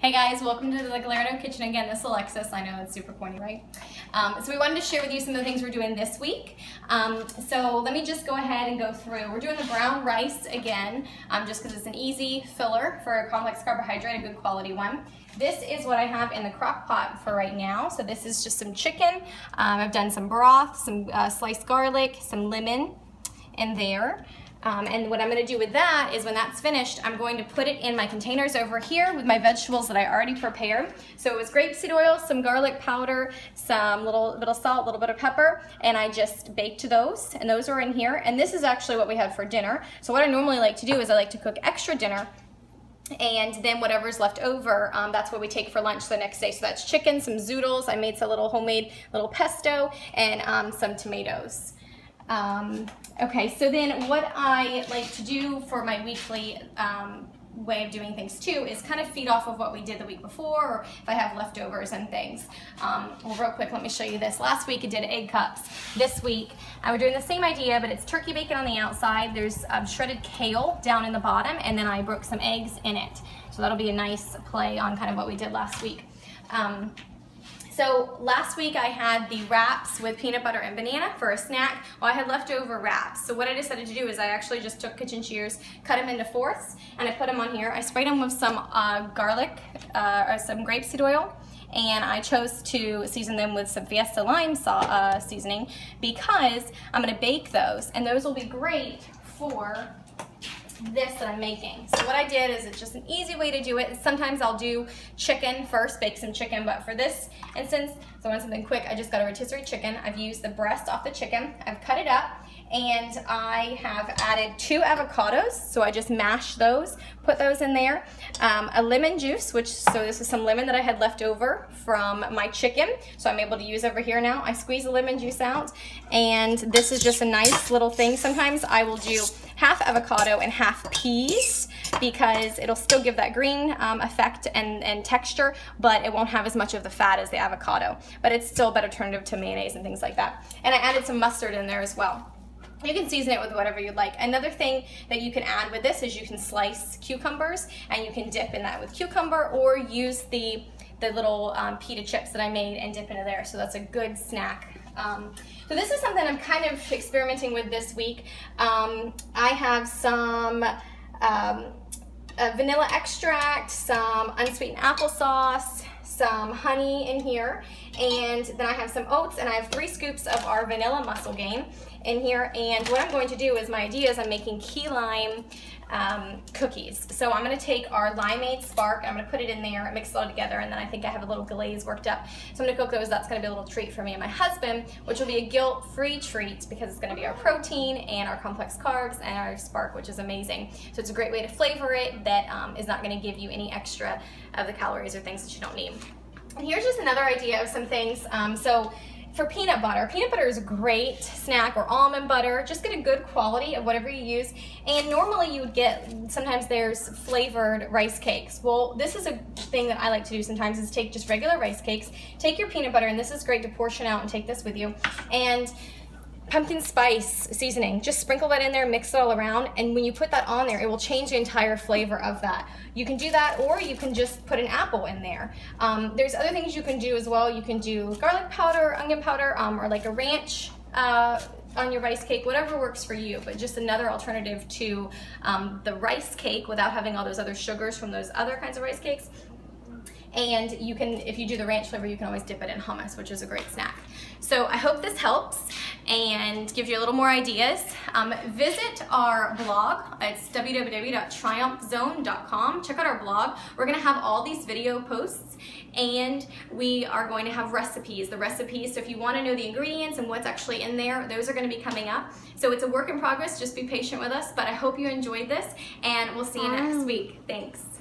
Hey guys, welcome to the Galerno Kitchen again. This is Alexis. I know it's super corny, right? Um, so we wanted to share with you some of the things we're doing this week. Um, so let me just go ahead and go through. We're doing the brown rice again, um, just because it's an easy filler for a complex carbohydrate, a good quality one. This is what I have in the crock pot for right now. So this is just some chicken. Um, I've done some broth, some uh, sliced garlic, some lemon in there. Um, and what I'm gonna do with that is when that's finished, I'm going to put it in my containers over here with my vegetables that I already prepared. So it was grapeseed oil, some garlic powder, some little bit of salt, a little bit of pepper, and I just baked those, and those are in here. And this is actually what we had for dinner. So what I normally like to do is I like to cook extra dinner and then whatever's left over, um, that's what we take for lunch the next day. So that's chicken, some zoodles, I made some little homemade little pesto, and um, some tomatoes. Um, okay, so then what I like to do for my weekly um, way of doing things too is kind of feed off of what we did the week before or if I have leftovers and things. Um, well, real quick, let me show you this. Last week I did egg cups. This week uh, we're doing the same idea, but it's turkey bacon on the outside. There's um, shredded kale down in the bottom, and then I broke some eggs in it. So that'll be a nice play on kind of what we did last week. Um, so last week I had the wraps with peanut butter and banana for a snack. Well, I had leftover wraps. So what I decided to do is I actually just took kitchen shears, cut them into fourths, and I put them on here. I sprayed them with some uh, garlic uh, or some grapeseed oil and I chose to season them with some Fiesta lime uh, seasoning because I'm gonna bake those and those will be great for this that I'm making. So what I did is it's just an easy way to do it. Sometimes I'll do chicken first, bake some chicken, but for this instance, so I want something quick, I just got a rotisserie chicken. I've used the breast off the chicken. I've cut it up and I have added two avocados, so I just mashed those, put those in there. Um, a lemon juice, which, so this is some lemon that I had left over from my chicken, so I'm able to use over here now. I squeeze the lemon juice out, and this is just a nice little thing. Sometimes I will do half avocado and half peas because it'll still give that green um, effect and, and texture, but it won't have as much of the fat as the avocado. But it's still a better alternative to mayonnaise and things like that. And I added some mustard in there as well. You can season it with whatever you'd like. Another thing that you can add with this is you can slice cucumbers and you can dip in that with cucumber or use the, the little um, pita chips that I made and dip into there. So that's a good snack um, so this is something I'm kind of experimenting with this week. Um, I have some um, vanilla extract, some unsweetened applesauce, some honey in here, and then I have some oats, and I have three scoops of our vanilla muscle gain in here. And what I'm going to do is my idea is I'm making key lime um, cookies. So I'm gonna take our limeade spark, I'm gonna put it in there, mix it all together, and then I think I have a little glaze worked up. So I'm gonna cook those, that's gonna be a little treat for me and my husband, which will be a guilt-free treat because it's gonna be our protein and our complex carbs and our spark, which is amazing. So it's a great way to flavor it that um, is not gonna give you any extra of the calories or things that you don't need. And here's just another idea of some things. Um, so for peanut butter, peanut butter is a great snack or almond butter. Just get a good quality of whatever you use. And normally you would get, sometimes there's flavored rice cakes. Well, this is a thing that I like to do sometimes is take just regular rice cakes, take your peanut butter, and this is great to portion out and take this with you. And pumpkin spice seasoning. Just sprinkle that in there, mix it all around, and when you put that on there, it will change the entire flavor of that. You can do that, or you can just put an apple in there. Um, there's other things you can do as well. You can do garlic powder, onion powder, um, or like a ranch uh, on your rice cake, whatever works for you, but just another alternative to um, the rice cake without having all those other sugars from those other kinds of rice cakes. And you can, if you do the ranch flavor, you can always dip it in hummus, which is a great snack. So I hope this helps and gives you a little more ideas. Um, visit our blog. It's www.triumphzone.com. Check out our blog. We're gonna have all these video posts and we are going to have recipes. The recipes, so if you wanna know the ingredients and what's actually in there, those are gonna be coming up. So it's a work in progress, just be patient with us, but I hope you enjoyed this and we'll see you next week. Thanks.